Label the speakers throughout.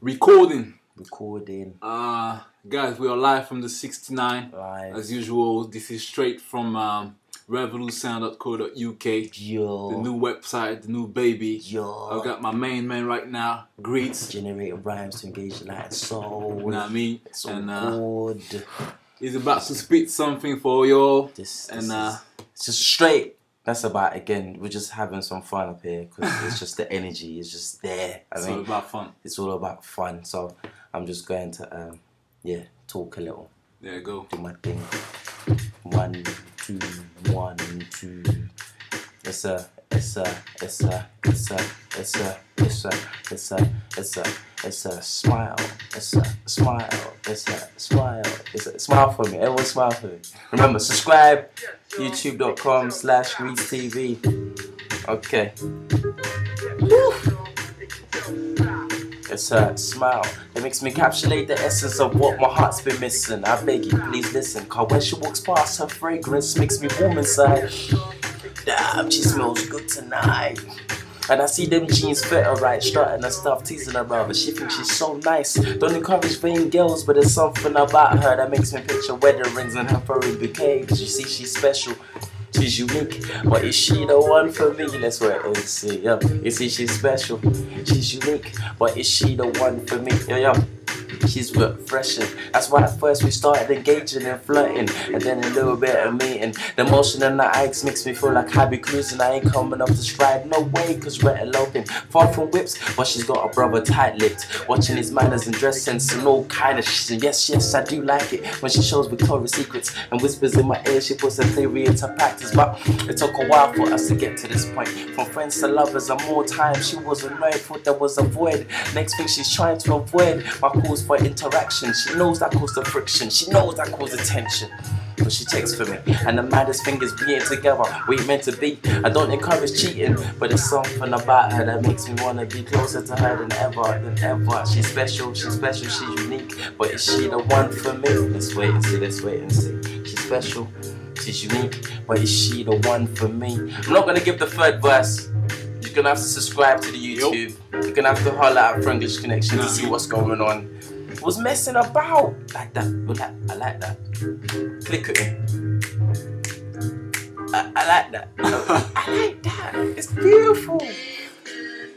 Speaker 1: Recording.
Speaker 2: recording
Speaker 1: Uh, guys, we are live from the 69.
Speaker 2: live.
Speaker 1: As usual, this is straight from um, revolusound.co.uk. The
Speaker 2: Yo,
Speaker 1: new website, the new baby.
Speaker 2: yo.
Speaker 1: I've got my main man right now, Greeds.
Speaker 2: Generating rhymes to engage the light soul.
Speaker 1: You know what I mean?
Speaker 2: So
Speaker 1: and uh,
Speaker 2: good.
Speaker 1: he's about to spit something for y'all.
Speaker 2: This, this
Speaker 1: and, uh,
Speaker 2: is, it's just straight. That's about again. We're just having some fun up here because it's just the energy is just there. I
Speaker 1: It's
Speaker 2: mean,
Speaker 1: all about fun.
Speaker 2: it's all about fun. So I'm just going to, um, yeah, talk a little,
Speaker 1: There you go.
Speaker 2: do my thing. One, two, one, two. It's a, it's a, it's a, it's a, it's a, it's a, it's a, it's a, it's a smile. It's a smile. It's a smile. It's a smile for me. Everyone smile for me. Remember, subscribe. YouTube.com slash TV. Okay. It's a smile that makes me encapsulate the essence of what my heart's been missing. I beg you, please listen. Cause when she walks past, her fragrance makes me warm inside. Damn, she smells good tonight. And I see them jeans fit her right, strutting and stuff, teasing her brother. She thinks she's so nice. Don't encourage vain girls, but there's something about her that makes me picture wedding rings and her furry bouquet. Cause you see, she's special. She's unique, but is she the one for me? Let's wait and see. Yeah, you see, she's special. She's unique, but is she the one for me? Yeah, yeah. She's refreshing. That's why at first we started engaging and flirting, and then a little bit of meeting. The motion in the eyes makes me feel like I be cruising. I ain't coming up to stride, no way, cause we're eloping. Far from whips, but she's got a brother tight-lipped, watching his manners and dress sense and all kind of shit. Yes, yes, I do like it when she shows Victoria's Secrets and whispers in my ear. She puts her theory into practice, but it took a while for us to get to this point. From friends to lovers, and more time she was annoyed, thought there was a void. Next thing she's trying to avoid my calls for interaction. She knows that causes friction. She knows that causes tension. But she takes for me, and the maddest thing is being together. We meant to be. I don't encourage cheating, but there's something about her that makes me wanna be closer to her than ever, than ever. She's special, she's special, she's unique. But is she the one for me? Let's wait and see, let's wait and see. She's special, she's unique, but is she the one for me? I'm not gonna give the third verse. You're gonna have to subscribe to the YouTube. You're gonna have to holler at Frenglish Connexion to see what's going on. Was messing about like that. Like, I like that. Click it. I, I like that. I like that. It's beautiful.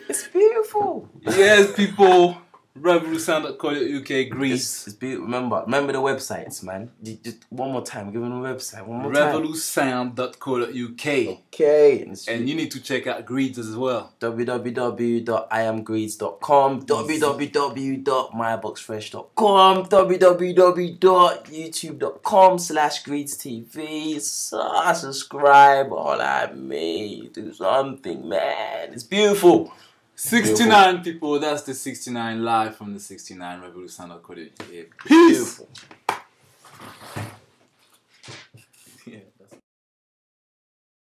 Speaker 2: It's beautiful.
Speaker 1: yes, people. revolusound.co.uk.
Speaker 2: It's,
Speaker 1: Greeds.
Speaker 2: it's beautiful. Remember, remember the websites, man. Ju- Just one more time. Give them the website. One more time.
Speaker 1: revolusound.co.uk.
Speaker 2: Okay. And it's
Speaker 1: And you need to check out Greeds as well.
Speaker 2: www.iamgreeds.com, www.myboxfresh.com, www.youtube.com slash greedstv. So, subscribe, all I mean. Do something, man. It's beautiful.
Speaker 1: 69 people. That's the 69 live from the 69 Revolution revolusound.co.uk. Peace.
Speaker 2: Beautiful.